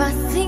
I think